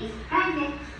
is present.